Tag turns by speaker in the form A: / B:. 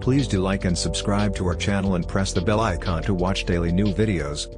A: Please do like and subscribe to our channel and press the bell icon to watch daily new videos.